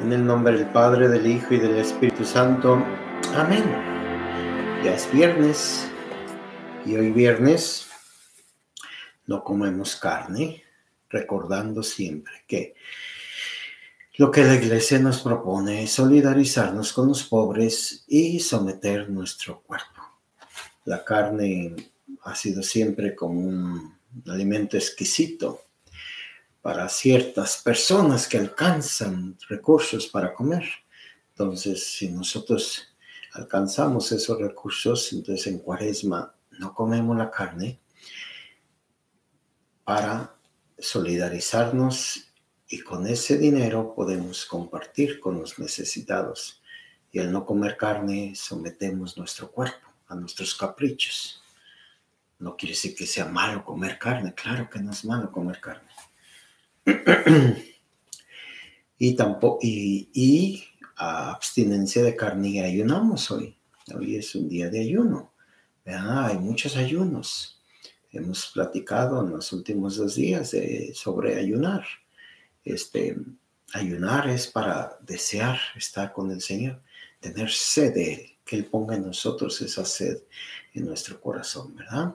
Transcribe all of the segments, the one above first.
En el nombre del Padre, del Hijo y del Espíritu Santo. Amén. Ya es viernes y hoy viernes no comemos carne, recordando siempre que lo que la iglesia nos propone es solidarizarnos con los pobres y someter nuestro cuerpo. La carne ha sido siempre como un alimento exquisito para ciertas personas que alcanzan recursos para comer. Entonces, si nosotros alcanzamos esos recursos, entonces en cuaresma no comemos la carne para solidarizarnos y con ese dinero podemos compartir con los necesitados. Y al no comer carne, sometemos nuestro cuerpo a nuestros caprichos. No quiere decir que sea malo comer carne, claro que no es malo comer carne y tampoco, y, abstinencia de carne y ayunamos hoy. Hoy es un día de ayuno. hay muchos ayunos. Hemos platicado en los últimos dos días sobre ayunar. Este, ayunar es para desear estar con el Señor, tener sed de Él, que Él ponga en nosotros esa sed en nuestro corazón, ¿verdad?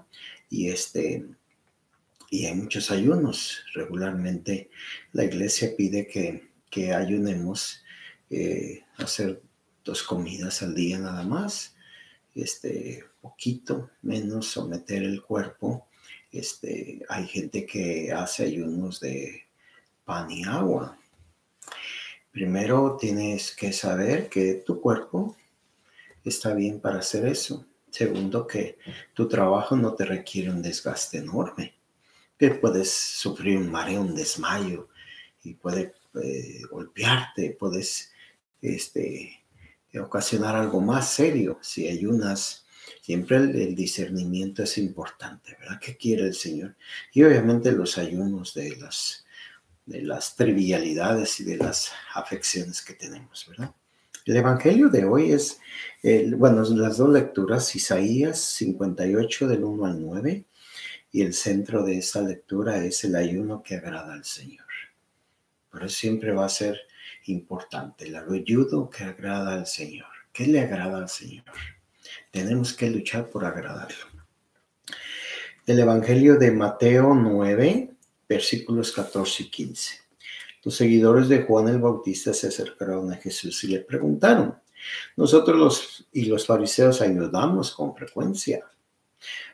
Y este, y hay muchos ayunos. Regularmente la iglesia pide que, que ayunemos, eh, hacer dos comidas al día nada más, este, poquito menos someter el cuerpo. Este, hay gente que hace ayunos de pan y agua. Primero tienes que saber que tu cuerpo está bien para hacer eso. Segundo, que tu trabajo no te requiere un desgaste enorme que puedes sufrir un mareo, un desmayo y puede eh, golpearte, puedes este, ocasionar algo más serio si ayunas. Siempre el, discernimiento es importante, ¿verdad? ¿Qué quiere el Señor? Y obviamente los ayunos de las, de las trivialidades y de las afecciones que tenemos, ¿verdad? El Evangelio de hoy es, bueno, las dos lecturas, Isaías 58 del 1 al 9 y el centro de esta lectura es el ayuno que agrada al Señor. Pero siempre va a ser importante el ayuno que agrada al Señor. ¿Qué le agrada al Señor? Tenemos que luchar por agradarlo. El Evangelio de Mateo 9, versículos 14 y 15. Los seguidores de Juan el Bautista se acercaron a Jesús y le preguntaron, nosotros los y los fariseos ayudamos con frecuencia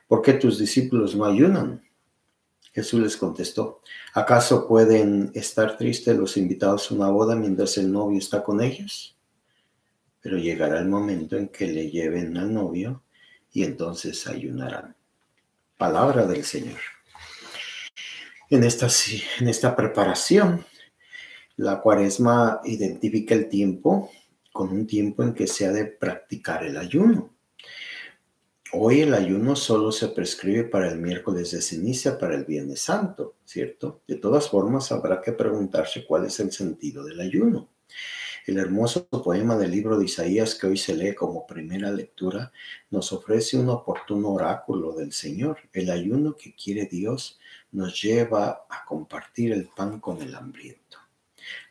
¿por qué tus discípulos no ayunan? Jesús les contestó, ¿acaso pueden estar tristes los invitados a una boda mientras el novio está con ellos? Pero llegará el momento en que le lleven al novio y entonces ayunarán. Palabra del Señor. En esta, en esta preparación, la cuaresma identifica el tiempo con un tiempo en que se ha de practicar el ayuno. Hoy el ayuno solo se prescribe para el miércoles de ceniza, para el Viernes Santo, ¿cierto? De todas formas, habrá que preguntarse cuál es el sentido del ayuno. El hermoso poema del libro de Isaías que hoy se lee como primera lectura nos ofrece un oportuno oráculo del Señor. El ayuno que quiere Dios nos lleva a compartir el pan con el hambriento,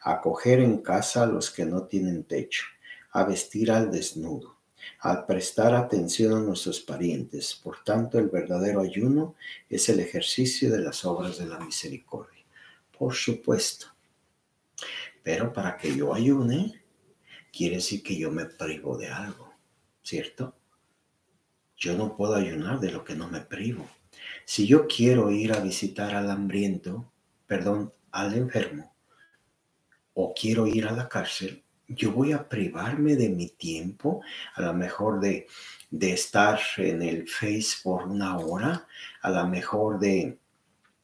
a acoger en casa a los que no tienen techo, a vestir al desnudo al prestar atención a nuestros parientes. Por tanto, el verdadero ayuno es el ejercicio de las obras de la misericordia. Por supuesto. Pero para que yo ayune, quiere decir que yo me privo de algo, ¿cierto? Yo no puedo ayunar de lo que no me privo. Si yo quiero ir a visitar al hambriento, perdón, al enfermo, o quiero ir a la cárcel, yo voy a privarme de mi tiempo, a lo mejor de, de estar en el Face por una hora, a lo mejor de,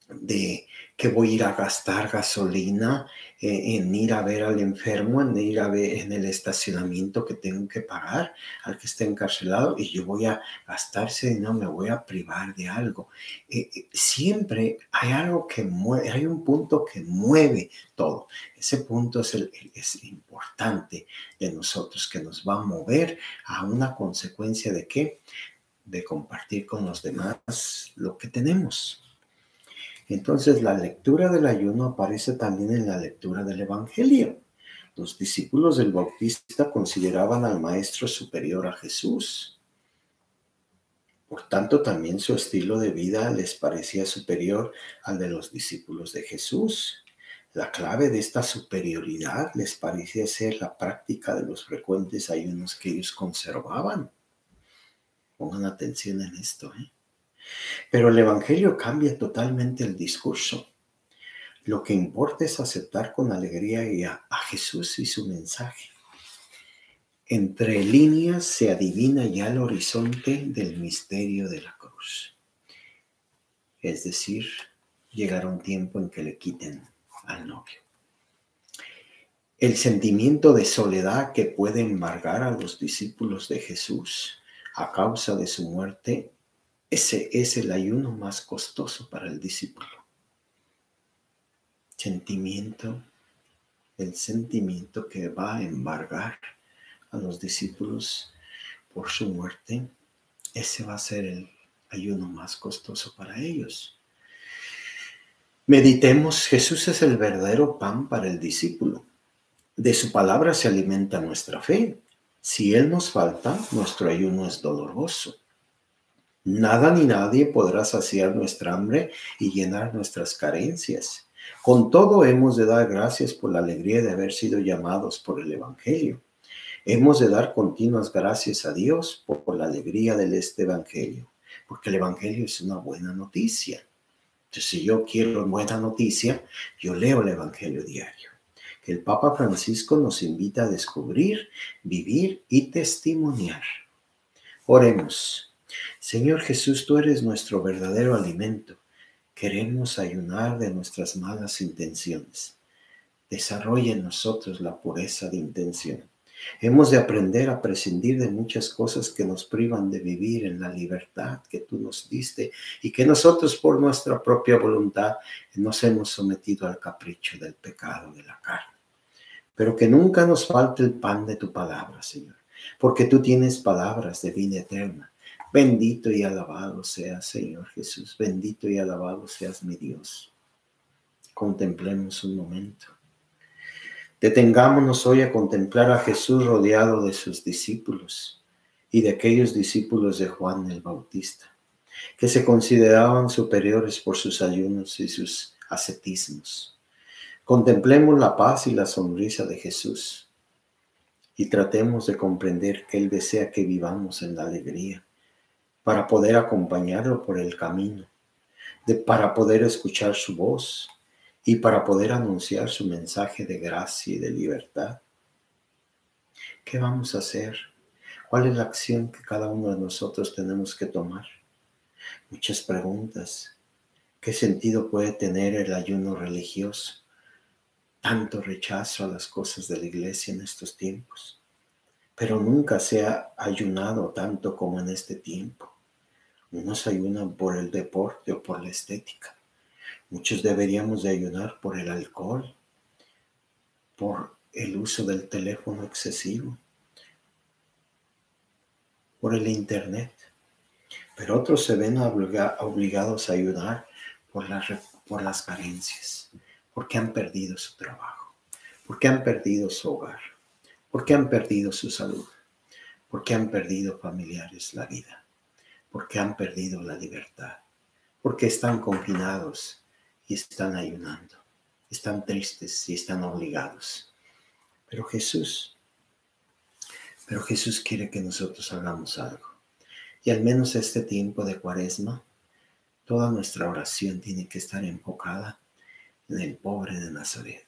de que voy a gastar gasolina eh, en ir a ver al enfermo, en ir a ver en el estacionamiento que tengo que pagar al que esté encarcelado y yo voy a gastarse no me voy a privar de algo. Eh, eh, siempre hay algo que mueve, hay un punto que mueve todo. Ese punto es, el, es importante de nosotros, que nos va a mover a una consecuencia de qué? De compartir con los demás lo que tenemos. Entonces la lectura del ayuno aparece también en la lectura del Evangelio. Los discípulos del Bautista consideraban al Maestro superior a Jesús. Por tanto, también su estilo de vida les parecía superior al de los discípulos de Jesús. La clave de esta superioridad les parecía ser la práctica de los frecuentes ayunos que ellos conservaban. Pongan atención en esto. ¿eh? Pero el Evangelio cambia totalmente el discurso. Lo que importa es aceptar con alegría a, Jesús y su mensaje. Entre líneas se adivina ya el horizonte del misterio de la cruz. Es decir, llegará un tiempo en que le quiten al novio. El sentimiento de soledad que puede embargar a los discípulos de Jesús a causa de su muerte, ese es el ayuno más costoso para el discípulo sentimiento, el sentimiento que va a embargar a los discípulos por su muerte, ese va a ser el ayuno más costoso para ellos. Meditemos, Jesús es el verdadero pan para el discípulo. De su palabra se alimenta nuestra fe. Si Él nos falta, nuestro ayuno es doloroso. Nada ni nadie podrá saciar nuestra hambre y llenar nuestras carencias. Con todo hemos de dar gracias por la alegría de haber sido llamados por el Evangelio. Hemos de dar continuas gracias a Dios por, la alegría de este Evangelio, porque el Evangelio es una buena noticia. Entonces, si yo quiero buena noticia, yo leo el Evangelio diario. El Papa Francisco nos invita a descubrir, vivir y testimoniar. Oremos. Señor Jesús, tú eres nuestro verdadero alimento Queremos ayunar de nuestras malas intenciones. Desarrolla en nosotros la pureza de intención. Hemos de aprender a prescindir de muchas cosas que nos privan de vivir en la libertad que tú nos diste y que nosotros por nuestra propia voluntad nos hemos sometido al capricho del pecado de la carne. Pero que nunca nos falte el pan de tu palabra, Señor, porque tú tienes palabras de vida eterna Bendito y alabado seas, Señor Jesús. Bendito y alabado seas, mi Dios. Contemplemos un momento. Detengámonos hoy a contemplar a Jesús rodeado de sus discípulos y de aquellos discípulos de Juan el Bautista, que se consideraban superiores por sus ayunos y sus ascetismos. Contemplemos la paz y la sonrisa de Jesús y tratemos de comprender que Él desea que vivamos en la alegría para poder acompañarlo por el camino, para poder escuchar su voz y para poder anunciar su mensaje de gracia y de libertad. ¿Qué vamos a hacer? ¿Cuál es la acción que cada uno de nosotros tenemos que tomar? Muchas preguntas. ¿Qué sentido puede tener el ayuno religioso? Tanto rechazo a las cosas de la iglesia en estos tiempos. Pero nunca se ha ayunado tanto como en este tiempo. Unos ayunan por el deporte o por la estética. Muchos deberíamos de ayunar por el alcohol, por el uso del teléfono excesivo, por el internet. Pero otros se ven obligados a ayudar por, por las carencias, porque han perdido su trabajo, porque han perdido su hogar, porque han perdido su salud, porque han perdido familiares la vida porque han perdido la libertad, porque están confinados y están ayunando, están tristes y están obligados. Pero Jesús, pero Jesús quiere que nosotros hagamos algo. Y al menos este tiempo de cuaresma, toda nuestra oración tiene que estar enfocada en el pobre de Nazaret.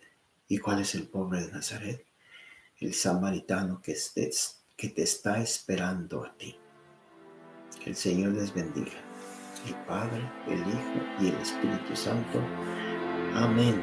¿Y cuál es el pobre de Nazaret? El samaritano que, que te está esperando a ti. El Señor les bendiga. El Padre, el Hijo y el Espíritu Santo. Amén.